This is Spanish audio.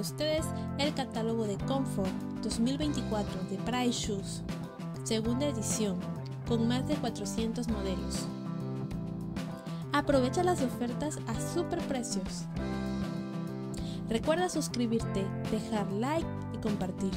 Ustedes el catálogo de Comfort 2024 de Price Shoes, segunda edición, con más de 400 modelos. Aprovecha las ofertas a super precios. Recuerda suscribirte, dejar like y compartir.